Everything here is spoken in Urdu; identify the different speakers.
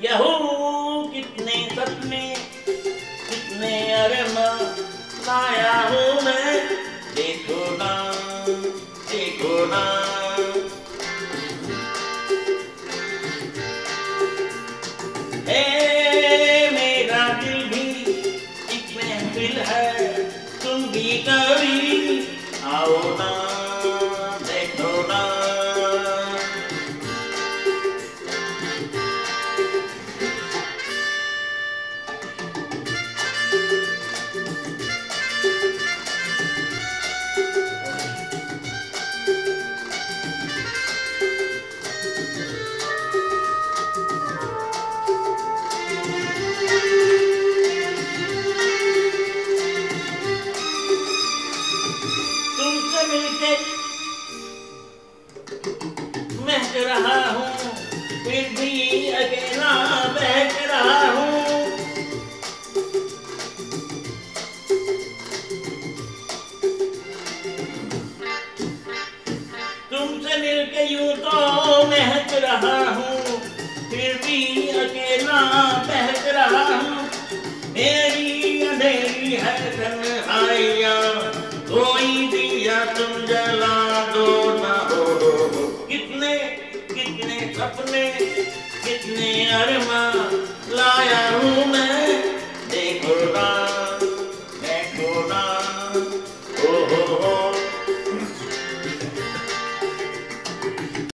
Speaker 1: یہو کتنے سپنے کتنے ارما لایا ہوں میں۔ دیکھو نا دیکھو نا۔ اے میرا دل بھی ایک محفل ہے، تم بھی کبھی آؤ نا۔ مہک رہا ہوں، پھر بھی اکیلا بہک رہا ہوں۔ تم سے مل کے یوں تو مہک رہا ہوں، پھر بھی اکیلا بہک رہا ہوں۔ میری اندھیری ہے تنہائیاں کوئی جلا دو نہ ہو۔ کتنے کتنے اپنے کتنے ارما